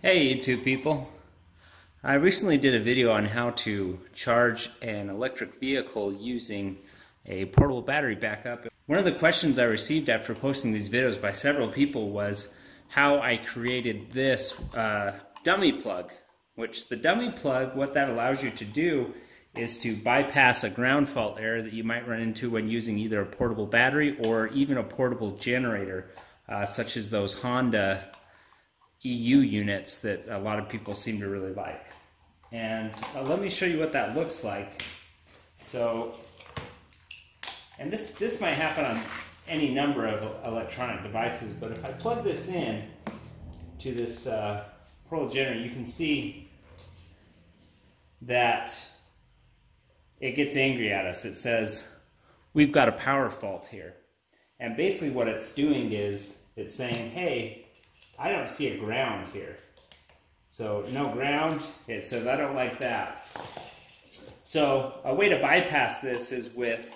Hey YouTube people. I recently did a video on how to charge an electric vehicle using a portable battery backup. One of the questions I received after posting these videos by several people was how I created this uh, dummy plug, which the dummy plug, what that allows you to do is to bypass a ground fault error that you might run into when using either a portable battery or even a portable generator, uh, such as those Honda EU units that a lot of people seem to really like. And uh, let me show you what that looks like. So, and this, this might happen on any number of electronic devices, but if I plug this in to this uh, portable generator, you can see that it gets angry at us. It says, we've got a power fault here. And basically what it's doing is it's saying, hey, I don't see a ground here. So no ground, it says I don't like that. So a way to bypass this is with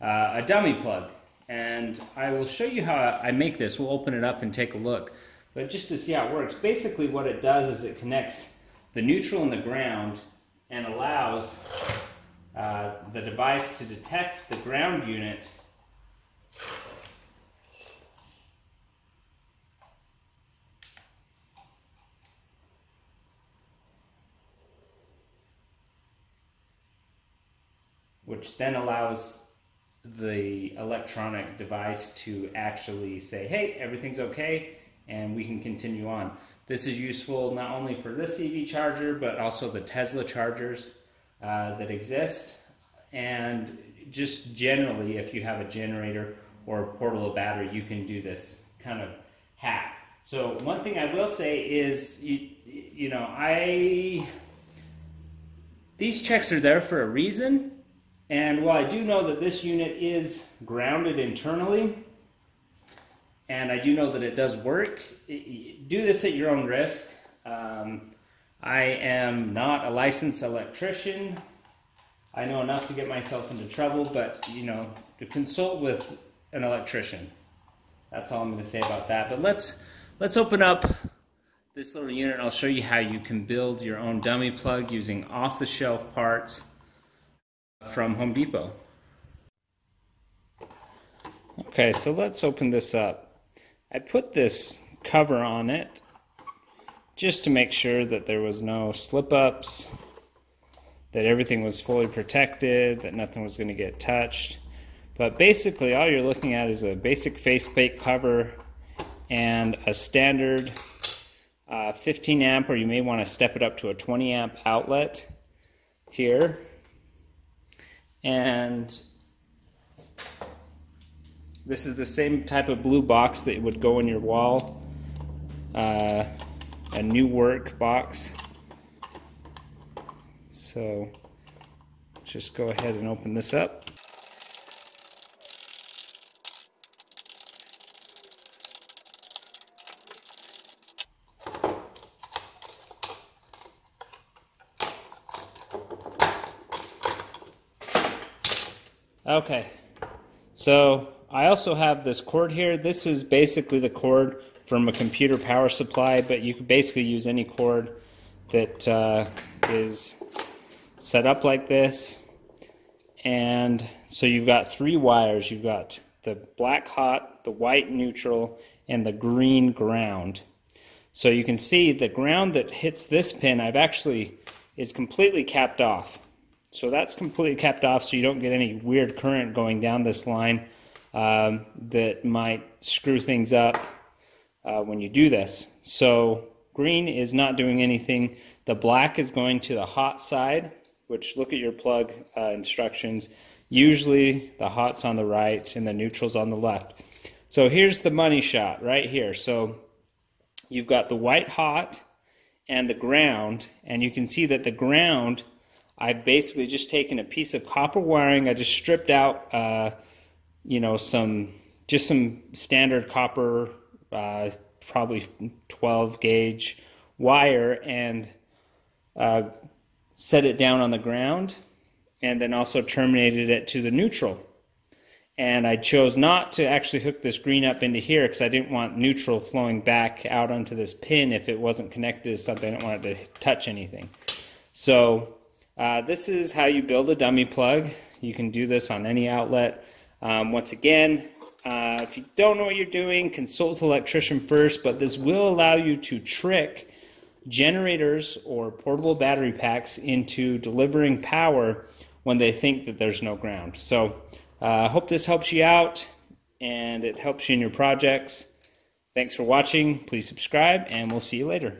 uh, a dummy plug. And I will show you how I make this. We'll open it up and take a look. But just to see how it works, basically what it does is it connects the neutral and the ground and allows uh, the device to detect the ground unit which then allows the electronic device to actually say, hey, everything's okay, and we can continue on. This is useful not only for this EV charger, but also the Tesla chargers uh, that exist. And just generally, if you have a generator or a portable battery, you can do this kind of hack. So one thing I will say is, you, you know, I, these checks are there for a reason, and while I do know that this unit is grounded internally, and I do know that it does work, do this at your own risk. Um, I am not a licensed electrician. I know enough to get myself into trouble, but you know, to consult with an electrician. That's all I'm going to say about that. But let's let's open up this little unit. I'll show you how you can build your own dummy plug using off-the-shelf parts from Home Depot. Okay, so let's open this up. I put this cover on it just to make sure that there was no slip-ups, that everything was fully protected, that nothing was going to get touched. But basically all you're looking at is a basic faceplate cover and a standard uh, 15 amp or you may want to step it up to a 20 amp outlet here and this is the same type of blue box that would go in your wall. Uh, a new work box. So just go ahead and open this up. Okay, so I also have this cord here. This is basically the cord from a computer power supply, but you could basically use any cord that uh, is set up like this. And so you've got three wires. You've got the black hot, the white neutral, and the green ground. So you can see the ground that hits this pin, I've actually, is completely capped off. So that's completely kept off so you don't get any weird current going down this line um, that might screw things up uh, when you do this. So green is not doing anything. The black is going to the hot side, which look at your plug uh, instructions. Usually the hot's on the right and the neutral's on the left. So here's the money shot right here. So you've got the white hot and the ground, and you can see that the ground I've basically just taken a piece of copper wiring. I just stripped out, uh, you know, some just some standard copper, uh, probably 12 gauge wire, and uh, set it down on the ground, and then also terminated it to the neutral. and I chose not to actually hook this green up into here because I didn't want neutral flowing back out onto this pin if it wasn't connected to something. I didn't want it to touch anything. So uh, this is how you build a dummy plug. You can do this on any outlet. Um, once again, uh, if you don't know what you're doing, consult an electrician first, but this will allow you to trick generators or portable battery packs into delivering power when they think that there's no ground. So I uh, hope this helps you out and it helps you in your projects. Thanks for watching. Please subscribe and we'll see you later.